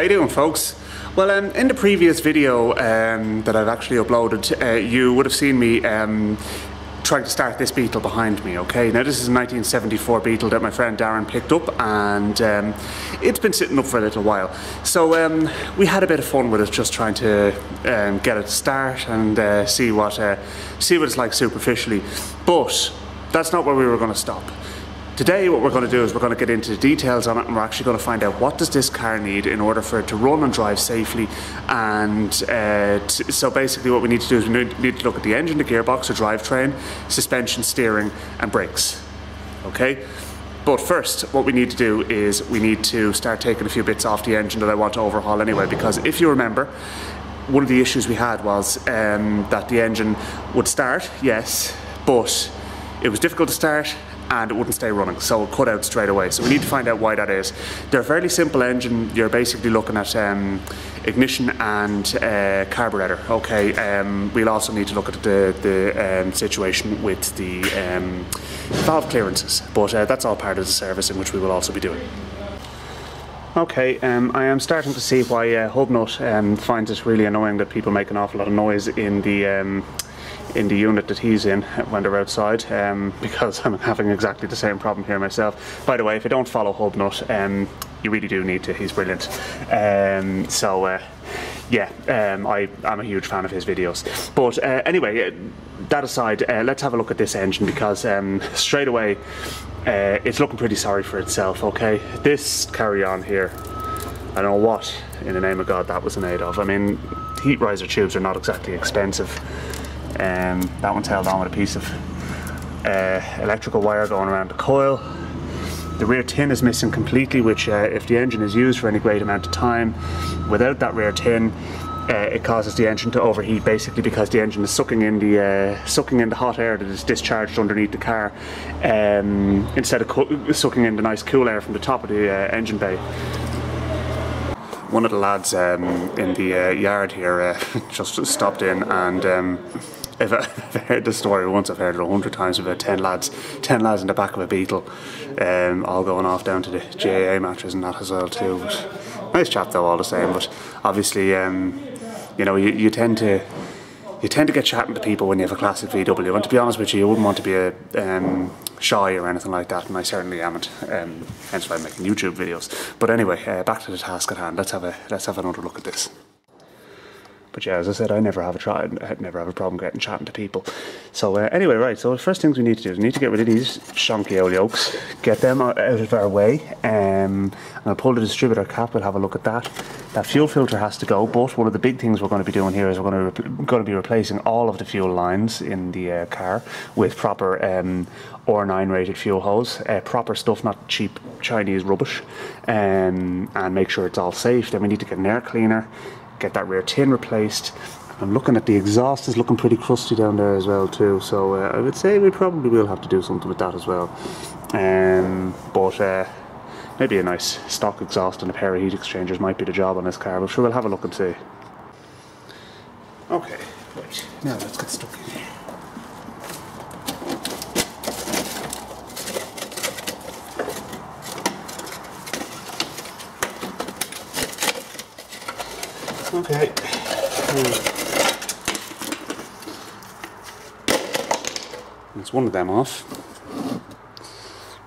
How you doing folks? Well, um, in the previous video um, that I've actually uploaded, uh, you would have seen me um, trying to start this Beetle behind me, okay? Now this is a 1974 Beetle that my friend Darren picked up and um, it's been sitting up for a little while. So um, we had a bit of fun with it just trying to um, get it to start and uh, see, what, uh, see what it's like superficially. But that's not where we were going to stop. Today what we're going to do is we're going to get into the details on it and we're actually going to find out what does this car need in order for it to run and drive safely and uh, so basically what we need to do is we need to look at the engine, the gearbox, the drivetrain, suspension, steering and brakes. Okay? But first, what we need to do is we need to start taking a few bits off the engine that I want to overhaul anyway because if you remember, one of the issues we had was um, that the engine would start, yes, but it was difficult to start and it wouldn't stay running, so it cut out straight away. So we need to find out why that is. They're a fairly simple engine. You're basically looking at um, ignition and uh, carburetor. Okay, um, we'll also need to look at the, the um, situation with the um, valve clearances, but uh, that's all part of the service in which we will also be doing. Okay, um, I am starting to see why uh, Hubnut um, finds it really annoying that people make an awful lot of noise in the um, in the unit that he's in when they're outside um, because I'm having exactly the same problem here myself. By the way, if you don't follow Hubnut, um, you really do need to. He's brilliant. Um, so uh, yeah, um, I, am a huge fan of his videos. But uh, anyway, uh, that aside, uh, let's have a look at this engine because um, straight away uh, it's looking pretty sorry for itself. Okay, this carry on here. I don't know what in the name of God that was made of. I mean, heat riser tubes are not exactly expensive. Um, that one's held on with a piece of uh, electrical wire going around the coil. The rear tin is missing completely, which uh, if the engine is used for any great amount of time, without that rear tin, uh, it causes the engine to overheat basically because the engine is sucking in the uh, sucking in the hot air that is discharged underneath the car um, instead of sucking in the nice cool air from the top of the uh, engine bay one of the lads um, in the uh, yard here uh, just stopped in and um, I've, I've, heard the story once, I've heard it a hundred times about 10 lads, 10 lads in the back of a Beetle, um, all going off down to the GAA matches and that as well too. But nice chap though all the same, but obviously, um, you know, you, you tend to you tend to get chatting to people when you have a classic VW. And to be honest with you, you wouldn't want to be a um, shy or anything like that, and I certainly am Um, hence why I'm making YouTube videos. But anyway, uh, back to the task at hand. Let's have a let's have another look at this. But yeah, as I said, I never have a try, I never have a problem getting chatting to people. So uh, anyway, right. So the first things we need to do is we need to get rid of these shonky old yokes, get them out of our way. Um, and I'll pull the distributor cap. We'll have a look at that. That fuel filter has to go. But one of the big things we're going to be doing here is we're going to going to be replacing all of the fuel lines in the uh, car with proper um, R9 rated fuel hose, uh, proper stuff, not cheap Chinese rubbish, um, and make sure it's all safe. Then we need to get an air cleaner get that rear tin replaced. I'm looking at the exhaust is looking pretty crusty down there as well too. So uh, I would say we probably will have to do something with that as well. Um, but uh, maybe a nice stock exhaust and a pair of heat exchangers might be the job on this car but sure we'll have a look and see. Okay right. Now let's get stuck in Okay. That's one of them off.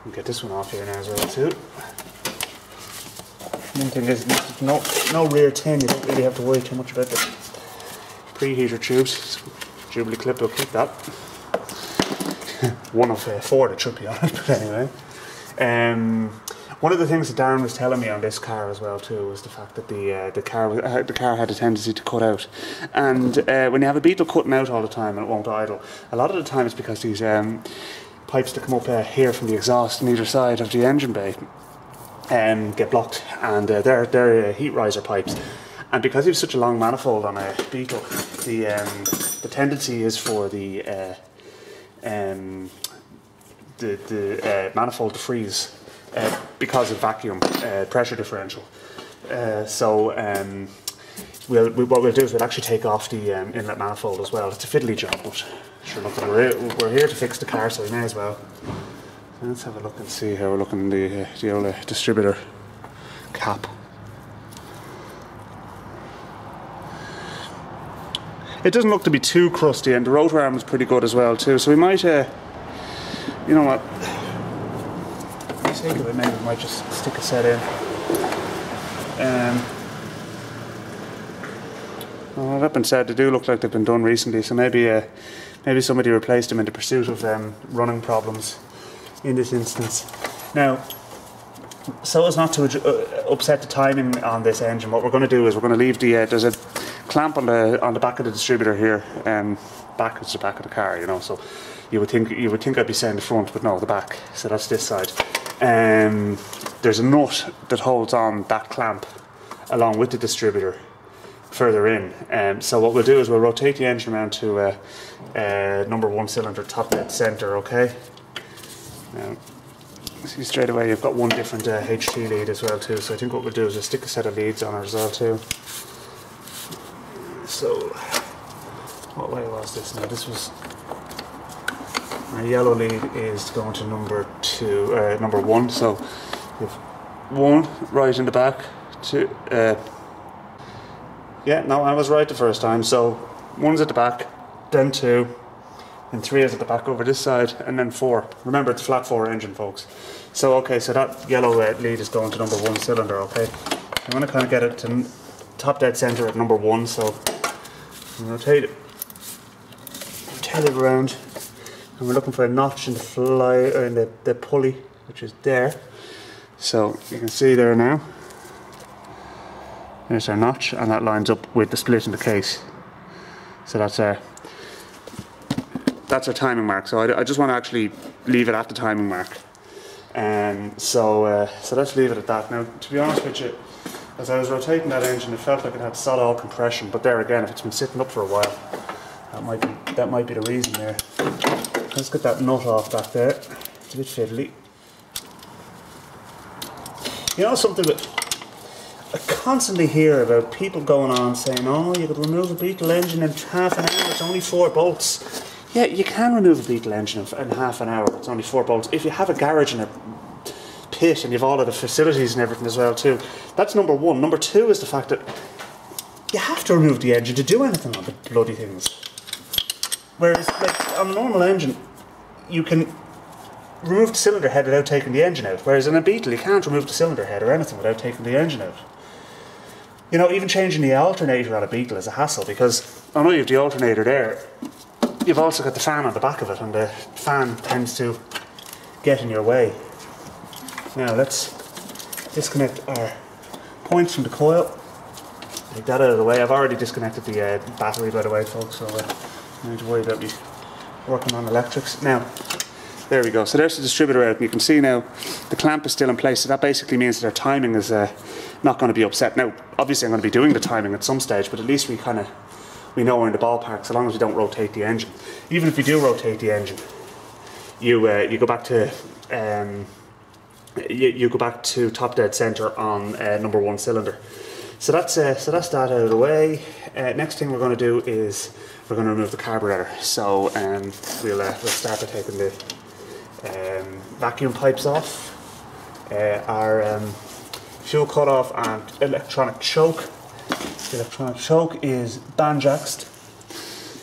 We'll get this one off here now as well too. One thing is no no rear tin, you don't really have to worry too much about the preheater tubes. Jubilee clip will keep that. one of uh, four that should be on it, but anyway. Um, one of the things that Darren was telling me on this car as well too was the fact that the uh, the car uh, the car had a tendency to cut out, and uh, when you have a Beetle cutting out all the time and it won't idle, a lot of the time it's because these um, pipes that come up uh, here from the exhaust on either side of the engine bay um, get blocked, and uh, they're they're uh, heat riser pipes. And because you've such a long manifold on a Beetle, the um, the tendency is for the um, the the manifold to freeze uh, because of vacuum uh, pressure differential. Uh, so um, we'll, we, what we'll do is we'll actually take off the um, inlet manifold as well. It's a fiddly job, but sure enough, we're, we're here to fix the car, so we may as well. Let's have a look and see how we're looking the, uh, the old distributor cap. it doesn't look to be too crusty and the rotor arm is pretty good as well too so we might uh, you know what Sake of it, maybe we might just stick a set in. Um, well, that been said, they do look like they've been done recently, so maybe uh, maybe somebody replaced them in the pursuit of um, running problems in this instance. Now, so as not to uh, upset the timing on this engine, what we're going to do is we're going to leave the uh, there's a clamp on the on the back of the distributor here, um, back the back of the car, you know. So you would think you would think I'd be saying the front, but no, the back. So that's this side. Um, there's a nut that holds on that clamp along with the distributor further in. Um, so what we'll do is we'll rotate the engine around to number one cylinder top dead center. Okay. Now, see straight away you've got one different uh, HT lead as well too. So I think what we'll do is just stick a set of leads on it as well too. So what way was this now? This was my yellow lead is going to number two, uh, number one. So have one right in the back, two. Uh, yeah, no, I was right the first time. So one's at the back, then two, and three is at the back over this side, and then four. Remember, it's flat four engine, folks. So okay, so that yellow uh, lead is going to number one cylinder. Okay, I'm to kind of get it to top dead center at number one. So rotate it, rotate it around, and we're looking for a notch in the fly or in the, the pulley, which is there. So you can see there now. There's our notch, and that lines up with the split in the case. So that's our that's our timing mark. So I, I just want to actually leave it at the timing mark. And so uh, so let's leave it at that. Now, to be honest with you, as I was rotating that engine, it felt like it had solid all compression. But there again, if it's been sitting up for a while, that might be that might be the reason there. Let's get that nut off back there. It's a bit fiddly. You know something that I constantly hear about people going on saying, "Oh, you could remove a Beetle engine in half an hour. It's only four bolts." Yeah, you can remove a Beetle engine in half an hour. It's only four bolts. If you have a garage and a pit and you've all of the facilities and everything as well too, that's number one. Number two is the fact that you have to remove the engine to do anything on the bloody things. Whereas, like on a normal engine, you can remove the cylinder head without taking the engine out. Whereas in a Beetle, you can't remove the cylinder head or anything without taking the engine out. You know, even changing the alternator on a Beetle is a hassle because I know you have the alternator there. You've also got the fan on the back of it, and the fan tends to get in your way. Now let's disconnect our points from the coil. Take that out of the way. I've already disconnected the uh, battery, by the way, folks. So uh, no need to worry about me working on electrics. Now, there we go. So there's the distributor out, and you can see now the clamp is still in place. So that basically means that our timing is uh, not going to be upset. Now, obviously, I'm going to be doing the timing at some stage, but at least we kind of we know we're in the ballpark. So long as we don't rotate the engine. Even if we do rotate the engine, you uh, you go back to um, you, you go back to top dead center on uh, number one cylinder. So that's uh, so that's that out of the way. Uh, next thing we're going to do is we're going to remove the carburetor. So um, we'll uh, we'll start by taking the um, vacuum pipes off, uh, our um, fuel cutoff and electronic choke. The electronic choke is banjaxed.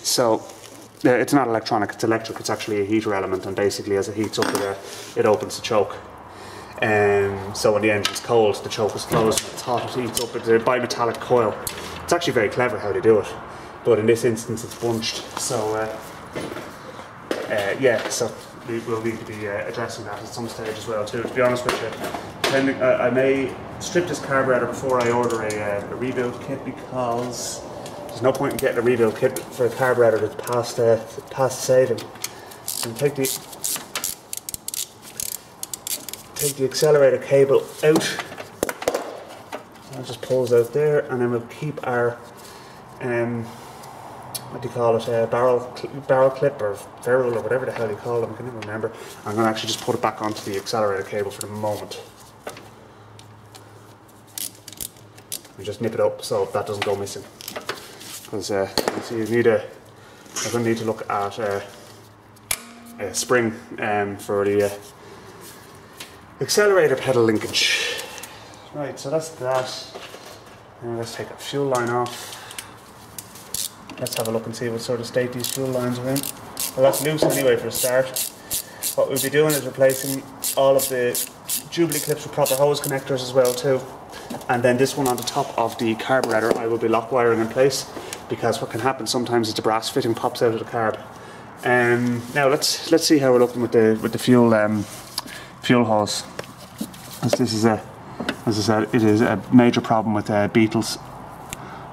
So uh, it's not electronic, it's electric. It's actually a heater element, and basically, as it heats up, it, uh, it opens the choke. Um, so when the engine's cold, the choke is closed. It's hot, it heats up. It's a bimetallic coil. It's actually very clever how they do it, but in this instance, it's bunched. So uh, uh, yeah, so we will need to be uh, addressing that at some stage as well too. To be honest with you, depending, uh, I may strip this carburetor before I order a, a, rebuild kit because there's no point in getting a rebuild kit for a carburetor that's past uh, past saving. So take the take the accelerator cable out. That just pulls out there, and then we'll keep our um, what do you call it, a barrel barrel clip or ferrule or whatever the hell you call them, I can never remember. I'm going to actually just put it back onto the accelerator cable for the moment. And just nip it up so that doesn't go missing. Because uh, see, you need a, I'm going to need to look at uh, a spring um, for the uh, accelerator pedal linkage. Right, so that's that. Now let's take a fuel line off. Let's have a look and see what sort of state these fuel lines are in. Well, that's loose anyway for a start. What we'll be doing is replacing all of the Jubilee clips with proper hose connectors as well too. And then this one on the top of the carburetor I will be lock wiring in place because what can happen sometimes is the brass fitting pops out of the carb. Um, now let's let's see how we're looking with the with the fuel um, fuel hose. As this is a as I said, it is a major problem with uh, Beetles,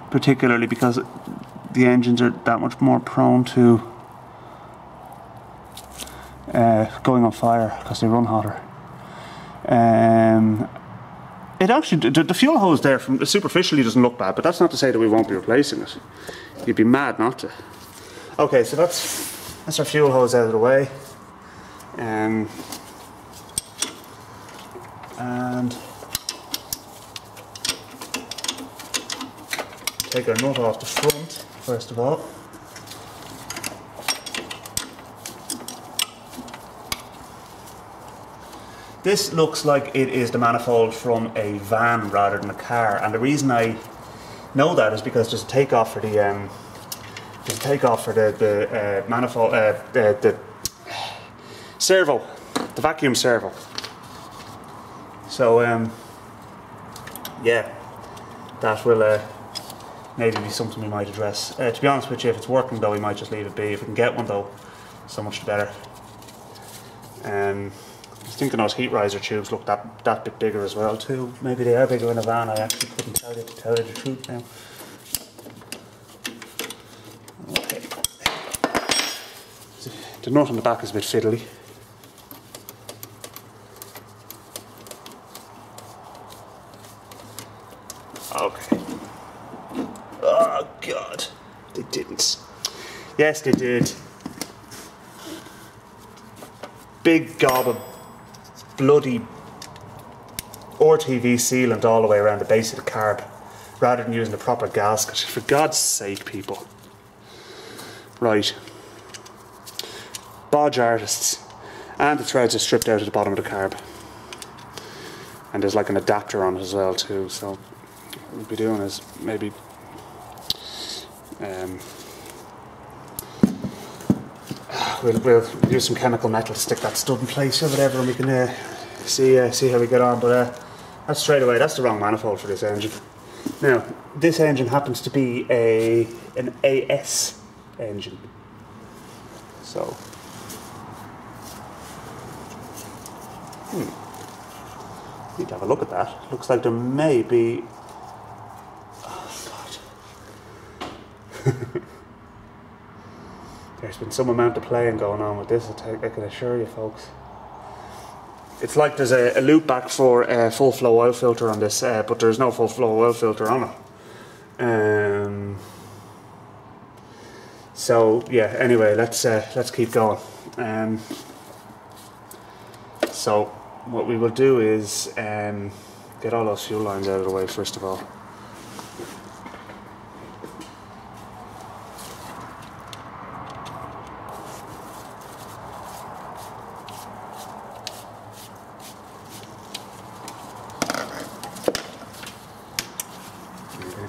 particularly because the engines are that much more prone to uh, going on fire because they run hotter. Um, it actually the, the, fuel hose there from superficially doesn't look bad, but that's not to say that we won't be replacing it. You'd be mad not to. Okay, so that's that's our fuel hose out of the way. Um, and take our nut off the front first of all. This looks like it is the manifold from a van rather than a car and the reason I know that is because there's a takeoff for the um, there's a takeoff for the, the uh, manifold uh, the, the servo the vacuum servo so um, yeah that will uh, maybe be something we might address uh, to be honest with you if it's working though we might just leave it be if we can get one though so much the better um, I was thinking those heat riser tubes look that, that bit bigger as well too. Maybe they are bigger in a van, I actually couldn't tell you to tell you the truth now. Okay. The nut on the back is a bit fiddly. Okay. Oh god, they didn't. Yes, they did. Big gob of bloody RTV sealant all the way around the base of the carb rather than using the proper gasket. For God's sake, people. Right. Bodge artists. And the threads are stripped out at the bottom of the carb. And there's like an adapter on it as well too, so what we'll be doing is maybe um, we'll, we'll use some chemical metal to stick that stud in place or whatever and we can uh, see uh, see how we get on but uh, that's straight away that's the wrong manifold for this engine. Now this engine happens to be a an AS engine. So. Hmm. need to have a look at that. Looks like there may be oh god There's been some amount of playing going on with this, I can assure you folks. It's like there's a, a loop back for a full flow oil filter on this, uh, but there's no full flow oil filter on it. Um, so yeah, anyway, let's uh, let's keep going. Um, so what we will do is um, get all those fuel lines out of the way first of all.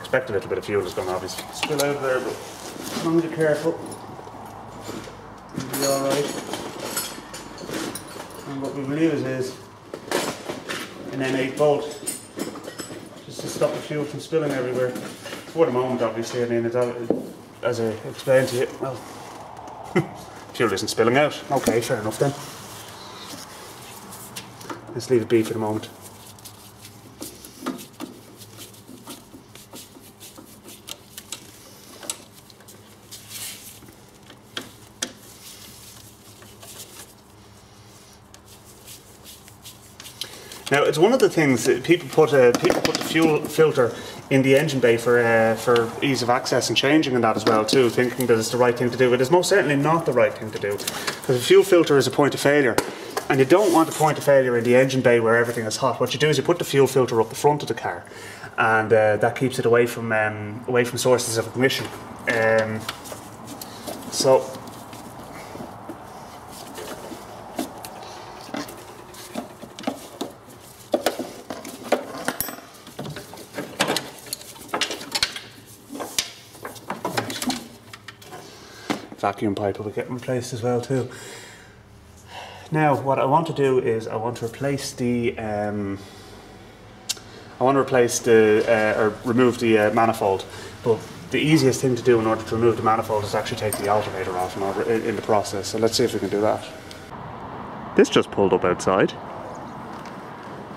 expect a little bit of fuel is going to obviously spill out of there, but as long as you're careful, you'll be alright. And what we will use is an M8 bolt just to stop the fuel from spilling everywhere. For the moment, obviously, I mean, it's, uh, as I explained to you, well, fuel isn't spilling out. Okay, fair enough then. Let's leave it be for the moment. Now it's one of the things that people put a, people put the fuel filter in the engine bay for uh, for ease of access and changing and that as well too, thinking that it's the right thing to do. But It is most certainly not the right thing to do because a fuel filter is a point of failure. And you don't want a point of failure in the engine bay where everything is hot. What you do is you put the fuel filter up the front of the car, and uh, that keeps it away from um, away from sources of ignition. Um, so vacuum pipe will getting replaced as well too. Now, what I want to do is I want to replace the um, I want to replace the uh, or remove the uh, manifold, but the easiest thing to do in order to remove the manifold is actually take the alternator off in, order, in the process. So let's see if we can do that. This just pulled up outside.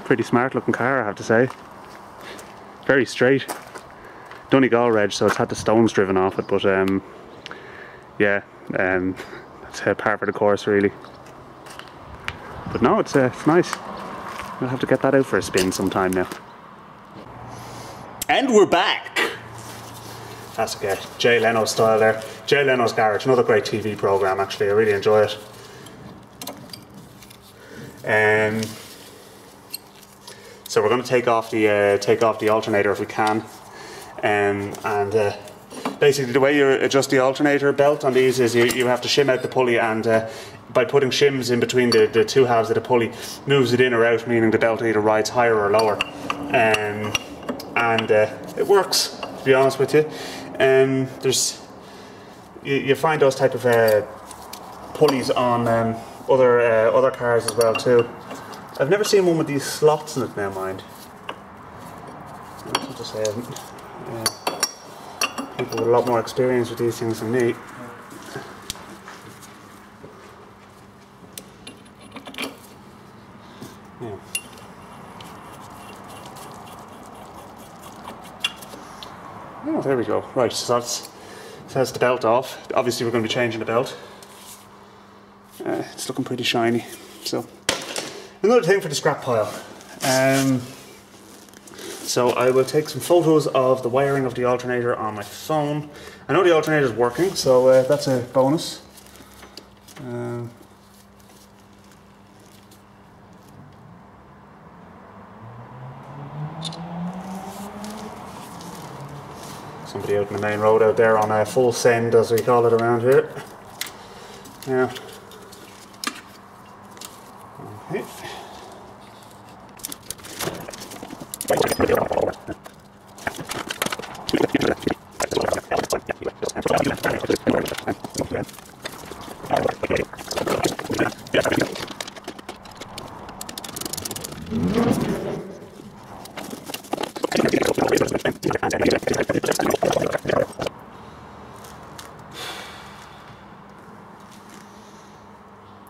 Pretty smart looking car, I have to say. Very straight. Donegal reg, so it's had the stones driven off it, but um, yeah, um, that's uh, part of the course really. But no, it's, uh, it's nice. I'll have to get that out for a spin sometime now. And we're back! That's okay. Jay Leno style there. Jay Leno's Garage, another great TV program actually. I really enjoy it. Um, so we're going to take off the uh, take off the alternator if we can, um, and uh, basically the way you adjust the alternator belt on these is you, you have to shim out the pulley and uh, by putting shims in between the, the two halves of the pulley moves it in or out meaning the belt either rides higher or lower. Um, and uh, it works to be honest with you. Um, there's you, you, find those type of uh, pulleys on um, other uh, other cars as well too. I've never seen one with these slots in it now mind. I say people with a lot more experience with these things than me. Yeah. Oh, there we go. Right, so that's, so that's the belt off. Obviously we're going to be changing the belt. Uh, it's looking pretty shiny. So, another thing for the scrap pile. Um, so I will take some photos of the wiring of the alternator on my phone. I know the alternator is working, so uh, that's a bonus. Um, somebody out in the main road out there on a full send as we call it around here. Yeah. Okay.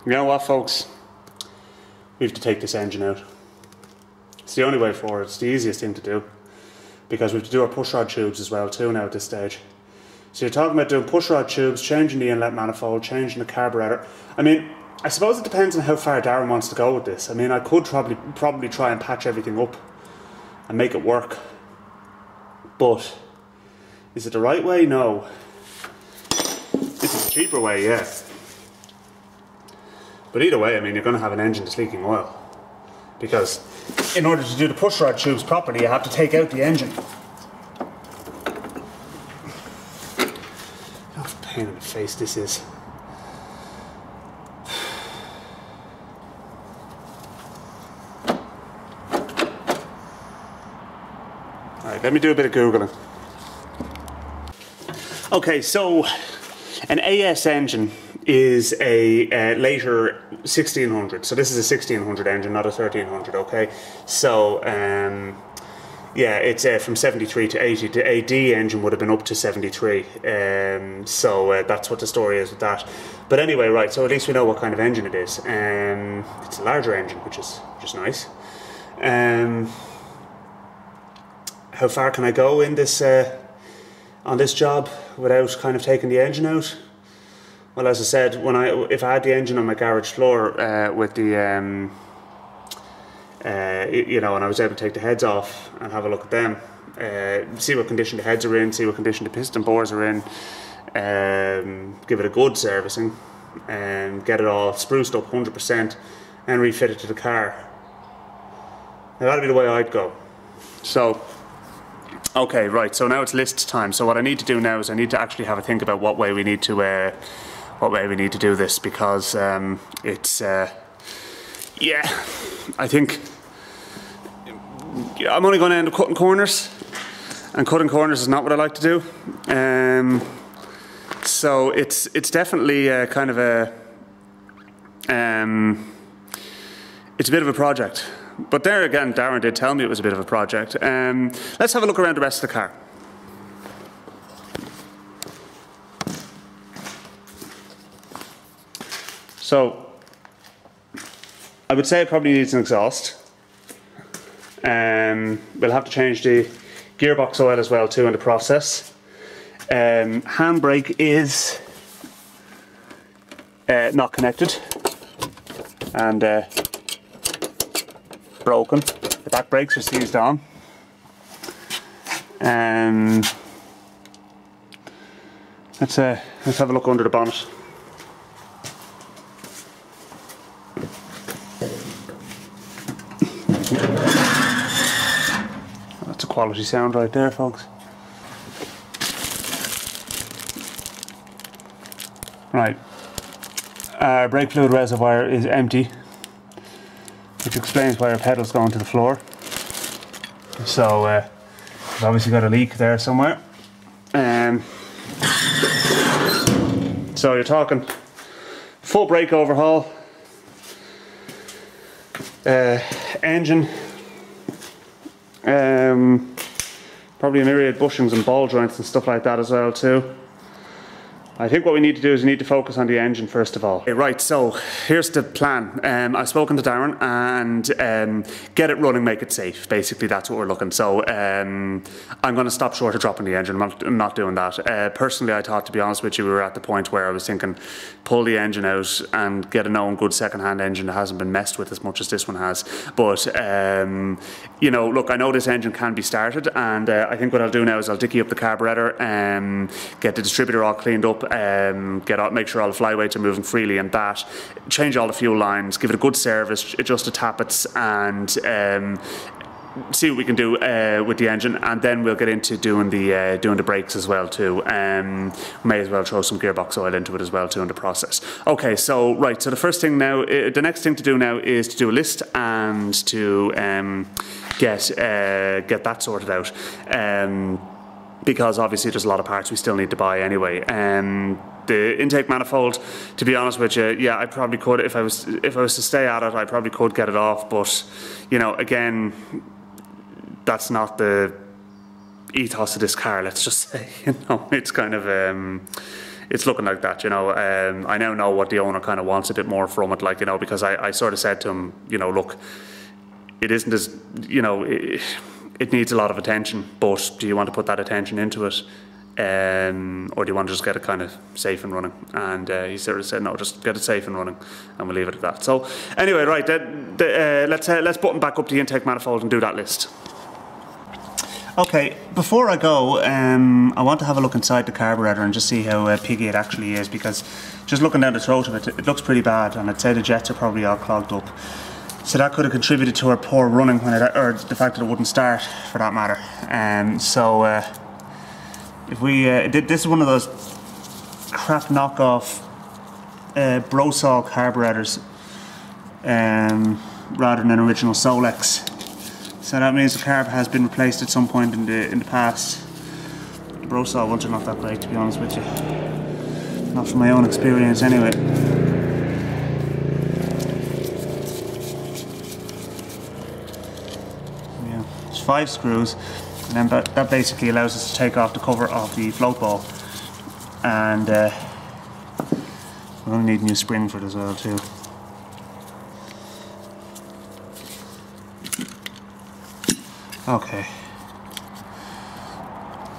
You know what, folks? We have to take this engine out. It's the only way forward. It's the easiest thing to do because we have to do our pushrod tubes as well too now at this stage. So you're talking about doing pushrod tubes, changing the inlet manifold, changing the carburetor. I mean, I suppose it depends on how far Darren wants to go with this. I mean, I could probably probably try and patch everything up and make it work. But is it the right way? No. This is a cheaper way, yeah. But either way, I mean, you're going to have an engine that's leaking oil. Because in order to do the pushrod tubes properly, you have to take out the engine. What a pain in the face this is. Alright, let me do a bit of Googling. Okay, so an AS engine is a later 1600. So this is a 1600 engine, not a 1300. Okay, so um, yeah, it's uh, from 73 to 80. The AD engine would have been up to 73. Um, so uh, that's what the story is with that. But anyway, right. So at least we know what kind of engine it is. Um, it's a larger engine, which is which is nice. Um, how far can I go in this uh, on this job without kind of taking the engine out? Well, as I said, when I if I had the engine on my garage floor uh, with the um, uh, you know, and I was able to take the heads off and have a look at them, uh, see what condition the heads are in, see what condition the piston bores are in, um, give it a good servicing, and get it all spruced up 100% and refit it to the car. Now that'd be the way I'd go. So, okay, right. So now it's list time. So what I need to do now is I need to actually have a think about what way we need to uh, what way we need to do this because um, it's uh, yeah I think I'm only going to end up cutting corners and cutting corners is not what I like to do um, so it's it's definitely a kind of a um, it's a bit of a project. But there again, Darren did tell me it was a bit of a project. Um, let's have a look around the rest of the car. So, I would say it probably needs an exhaust. Um, we'll have to change the gearbox oil as well too in the process. Um, handbrake is uh, not connected and uh, broken. The back brakes are seized on. Um, let's uh, let's have a look under the bonnet. Quality sound right there, folks. Right. Our brake fluid reservoir is empty, which explains why our pedal's going to the floor. So, uh, we've obviously got a leak there somewhere. Um, so you're talking full brake overhaul, uh, engine, um, probably myriad bushings and ball joints and stuff like that as well too. I think what we need to do is we need to focus on the engine first of all. Okay, right, so here's the plan. Um, I've spoken to Darren and um, get it running, make it safe. Basically, that's what we're looking. So um, I'm going to stop short of dropping the engine. I'm not, I'm not doing that. Uh, personally, I thought, to be honest with you, we were at the point where I was thinking, pull the engine out and get a known good second-hand engine that hasn't been messed with as much as this one has. But um, you know, look, I know this engine can be started, and uh, I think what I'll do now is I'll dicky up the carburetor, um, get the distributor all cleaned up um, get out, make sure all the flyweights are moving freely and that, change all the fuel lines, give it a good service, adjust the tappets, and um, see what we can do uh, with the engine, and then we'll get into doing the uh, doing the brakes as well too. Um, may as well throw some gearbox oil into it as well too in the process. Okay, so right, so the first thing now, uh, the next thing to do now is to do a list and to um, get uh, get that sorted out. Um, because obviously there's a lot of parts we still need to buy anyway. Um, the intake manifold, to be honest with you, yeah, I probably could if I was if I was to stay at it, I probably could get it off. But you know, again, that's not the ethos of this car. Let's just say, you know, it's kind of. Um, it's looking like that, you know. Um, I now know what the owner kind of wants a bit more from it, like you know, because I, I sort of said to him, you know, look, it isn't as, you know. It, it needs a lot of attention, but do you want to put that attention into it? Um, or do you want to just get it kind of safe and running? And uh, he sort of said, no, just get it safe and running, and we'll leave it at that. So, anyway, right, uh, let's uh, let's button back up the intake manifold and do that list. Okay, before I go, um, I want to have a look inside the carburetor and just see how uh, piggy it actually is, because just looking down the throat of it, it looks pretty bad, and I'd say the jets are probably all clogged up. So that could have contributed to her poor running when it, or the fact that it wouldn't start, for that matter. Um, so uh, if we, uh, this is one of those crap knockoff uh, Brosol carburetors um, rather than an original Solex. So that means the carb has been replaced at some point in the in the past. Brosol ones are not that great, to be honest with you. Not from my own experience, anyway. Yeah, it's five screws and then that, that basically allows us to take off the cover of the float bowl and uh, we're going to need a new spring for it as well too. Okay,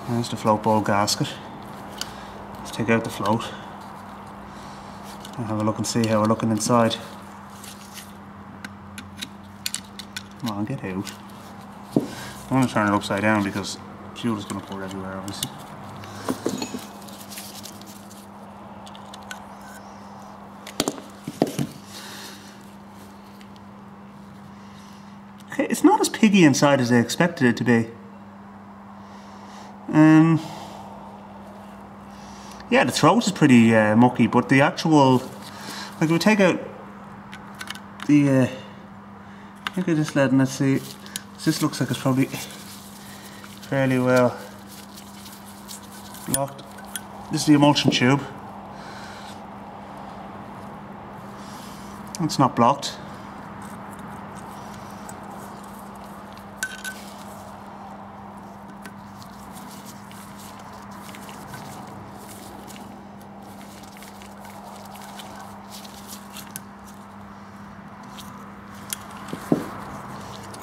there's the float bowl gasket. Let's take out the float and have a look and see how we're looking inside. Come on, get out. I'm going to turn it upside down because fuel is going to pour everywhere obviously. Okay, it's not as piggy inside as I expected it to be. Um, yeah, the throat is pretty uh, mucky, but the actual, like if we take out the, uh, at this led and let's see, this looks like it's probably fairly well blocked. this is the emulsion tube. It's not blocked.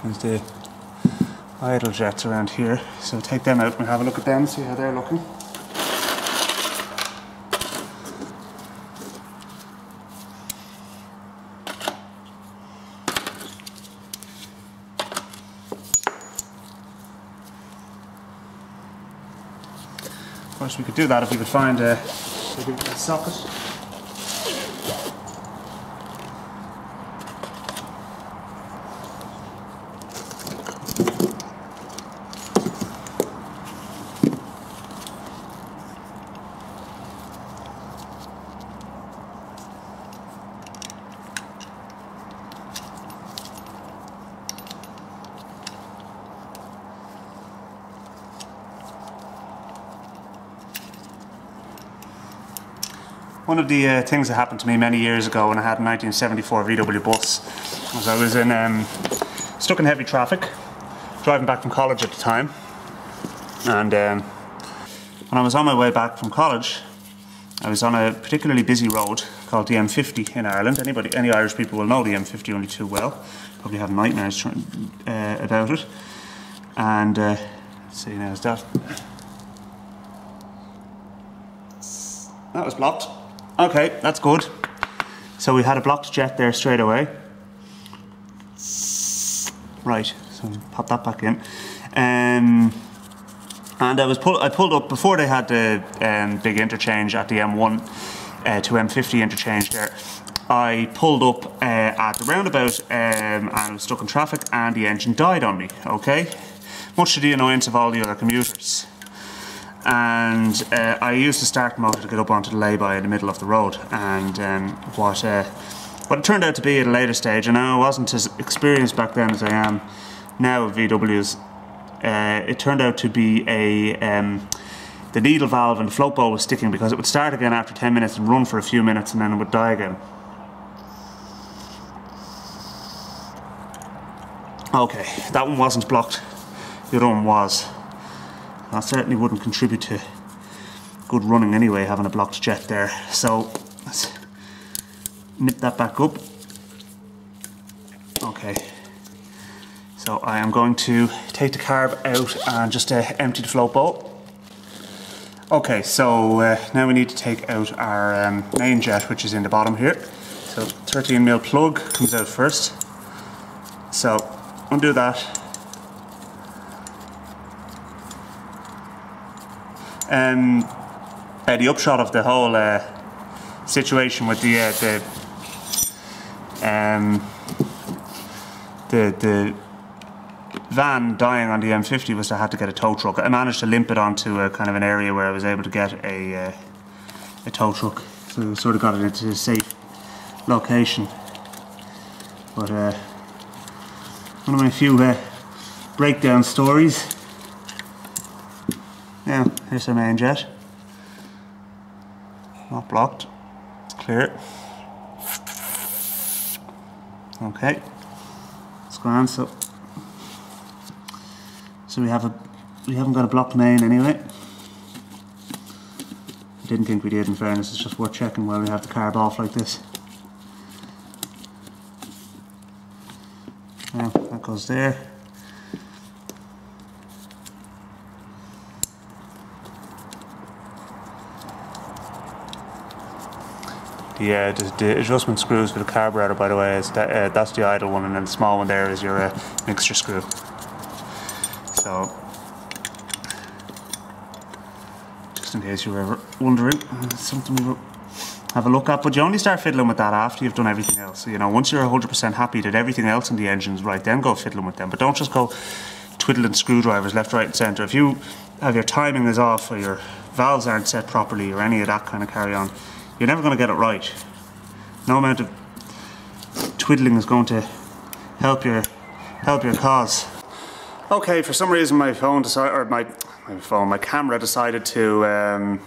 There's the idle jets around here. So take them out and have a look at them, see how they're looking. Of course, we could do that if we could find a, a socket. One of the uh, things that happened to me many years ago when I had a 1974 VW bus was I was in um, stuck in heavy traffic, driving back from college at the time, and um, when I was on my way back from college, I was on a particularly busy road called the M50 in Ireland. Anybody, any Irish people will know the M50 only too well. Probably have nightmares uh, about it. And uh, let's see now, is that that was blocked. Okay, that's good. So we had a blocked jet there straight away. Right, so pop that back in. Um, and I was pull I pulled up before they had the um, big interchange at the M1 uh, to M50 interchange there. I pulled up uh, at the roundabout um, and I was stuck in traffic and the engine died on me, okay? Much to the annoyance of all the other commuters and uh, I used the start motor to get up onto the lay-by in the middle of the road. And um, what uh, what it turned out to be at a later stage and I wasn't as experienced back then as I am now with VWs uh, it turned out to be a um, the needle valve and the float bowl was sticking because it would start again after 10 minutes and run for a few minutes and then it would die again. Okay that one wasn't blocked. The other one was that certainly wouldn't contribute to good running anyway, having a blocked jet there. So let's nip that back up. Okay. So I am going to take the carb out and just uh, empty the float bowl. Okay, so uh, now we need to take out our um, main jet, which is in the bottom here. So 13 mil plug comes out first. So undo that Um, uh, the upshot of the whole uh, situation with the uh, the um, the the van dying on the M50 was I had to get a tow truck. I managed to limp it onto a kind of an area where I was able to get a uh, a tow truck, so sort of got it into a safe location. But uh, one of my few uh, breakdown stories. Here's the main jet. Not blocked. It's clear. Okay. It's gone, so so we have a we haven't got a blocked main anyway. I didn't think we did in fairness, it's just worth checking while we have the carb off like this. Now that goes there. The, uh, the, the, adjustment screws for the carburetor, by the way, is that, uh, that's the idle one, and then the small one there is your uh, mixture screw. So, just in case you were wondering, something we have a look at. But you only start fiddling with that after you've done everything else. You know, once you're 100% happy that everything else in the engine's right, then go fiddling with them. But don't just go twiddling screwdrivers left, right, and centre. If you have your timing is off or your valves aren't set properly or any of that kind of carry on, you're never going to get it right. No amount of twiddling is going to help your help your cause. Okay, for some reason my phone decided, or my my phone, my camera decided to um,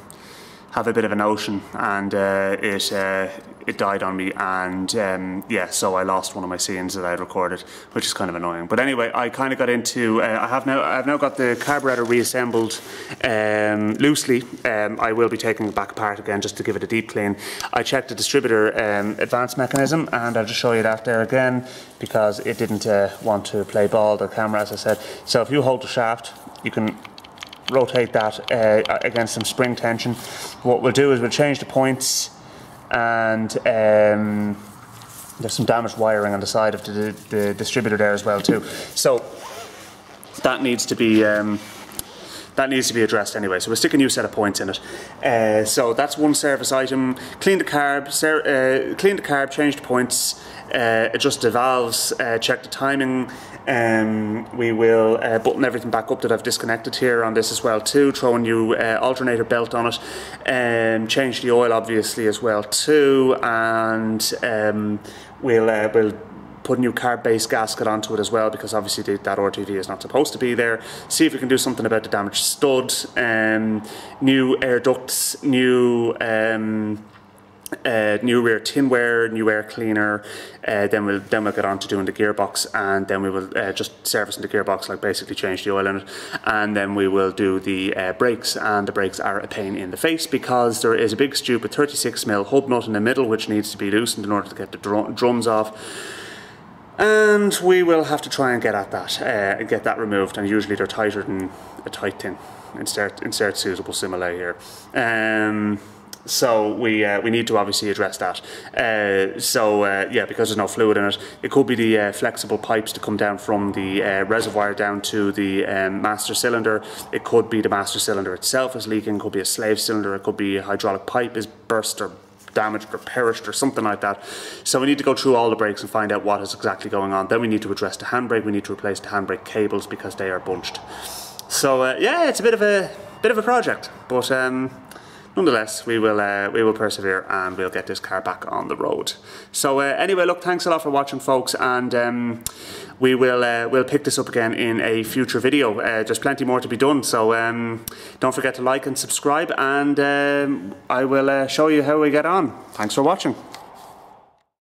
have a bit of an ocean, and uh, it uh, it died on me, and um, yeah, so I lost one of my scenes that I had recorded, which is kind of annoying. But anyway, I kind of got into. Uh, I have now. I've now got the carburetor reassembled um, loosely. Um, I will be taking it back apart again just to give it a deep clean. I checked the distributor um, advance mechanism, and I'll just show you that there again because it didn't uh, want to play ball the camera, as I said. So if you hold the shaft, you can rotate that uh, against some spring tension. What we'll do is we'll change the points and um, there's some damaged wiring on the side of the, the, distributor there as well too. So that needs to be um, that needs to be addressed anyway. So we'll stick a new set of points in it. Uh, so that's one service item. Clean the carb, uh, clean the carb, change the points, uh, adjust the valves, uh, check the timing, um, we will uh, button everything back up that I've disconnected here on this as well too, throw a new uh, alternator belt on it, um, change the oil obviously as well too, and um, we'll, uh, we'll put a new carb base gasket onto it as well because obviously the, that RTV is not supposed to be there. See if we can do something about the damaged stud, um, new air ducts, new um, uh, new rear tinware, new air cleaner. Uh, then we'll then we'll get on to doing the gearbox, and then we will uh, just servicing the gearbox, like basically change the oil in it, and then we will do the uh, brakes. And the brakes are a pain in the face because there is a big stupid 36 mil hub nut in the middle which needs to be loosened in order to get the dr drums off. And we will have to try and get at that, uh, get that removed. And usually they're tighter than a tight tin. Insert insert suitable simile here. Um, so we uh, we need to obviously address that. Uh, so uh, yeah, because there's no fluid in it, it could be the uh, flexible pipes to come down from the uh, reservoir down to the um, master cylinder. It could be the master cylinder itself is leaking. It could be a slave cylinder. It could be a hydraulic pipe is burst or damaged or perished or something like that. So we need to go through all the brakes and find out what is exactly going on. Then we need to address the handbrake. We need to replace the handbrake cables because they are bunched. So uh, yeah, it's a bit of a bit of a project, but. Um, nonetheless, we will uh, we will persevere and we'll get this car back on the road. So uh, anyway, look, thanks a lot for watching, folks, and um, we will uh, we'll pick this up again in a future video. Uh, there's plenty more to be done, so um, don't forget to like and subscribe, and um, I will uh, show you how we get on. Thanks for watching.